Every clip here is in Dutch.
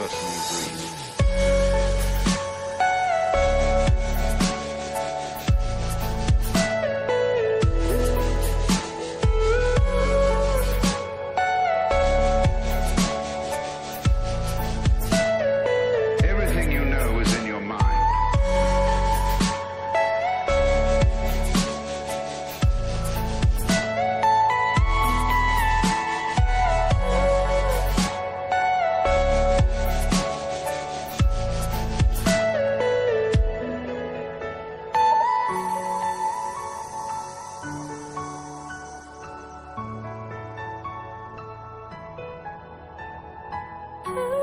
personal breeze. 嘿。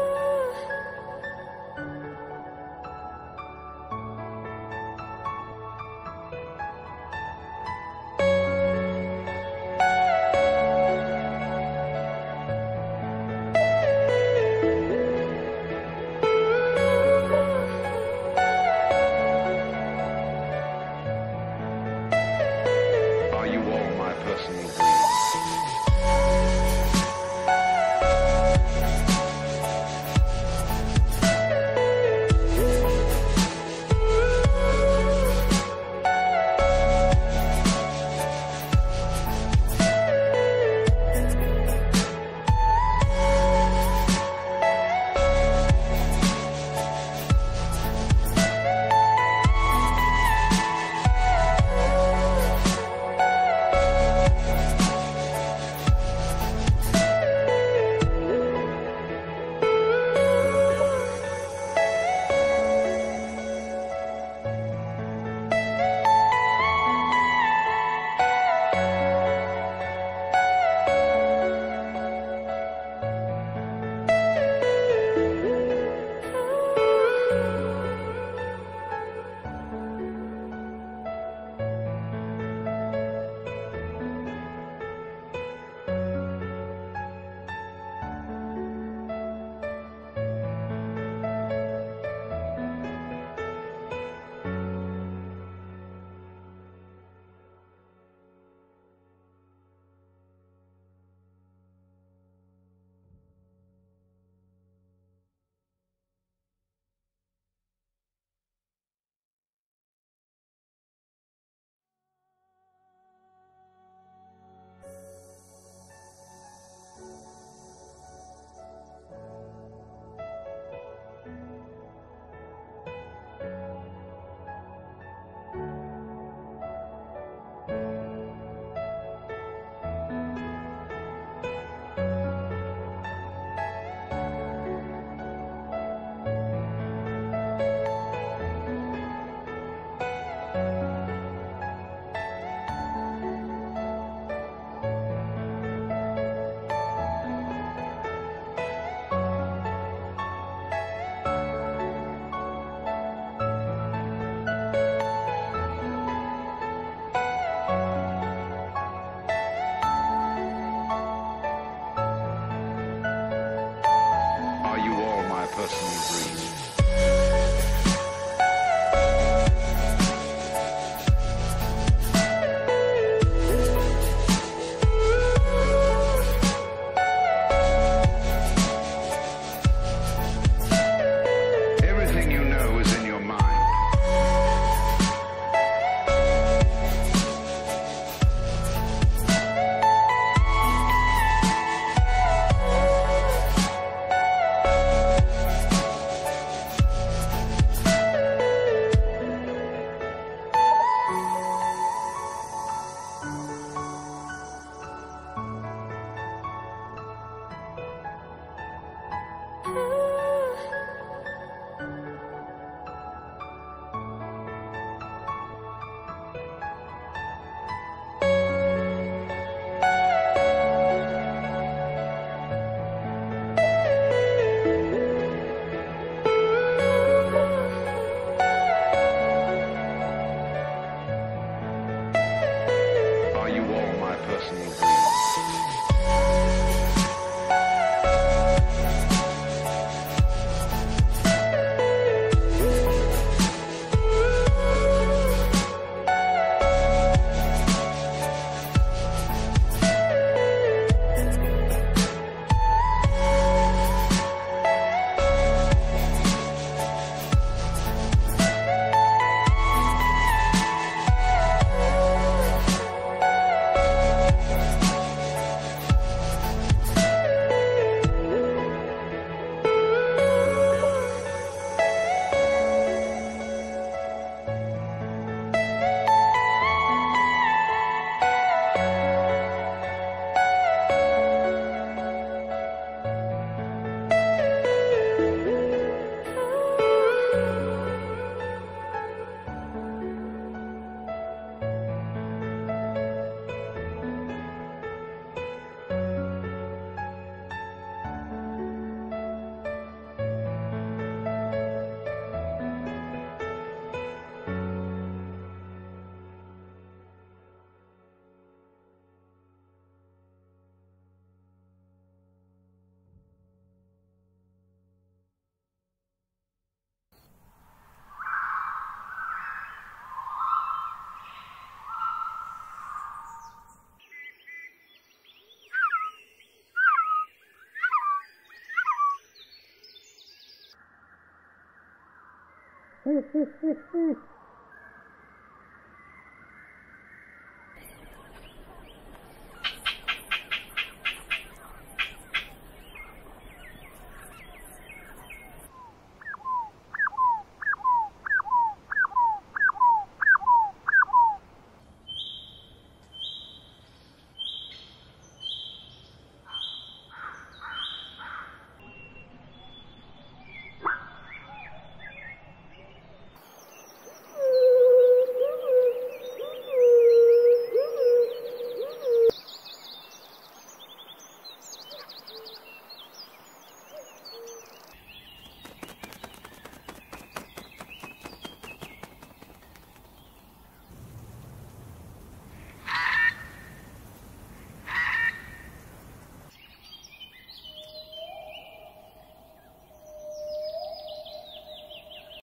Hee, hee, hee, hee.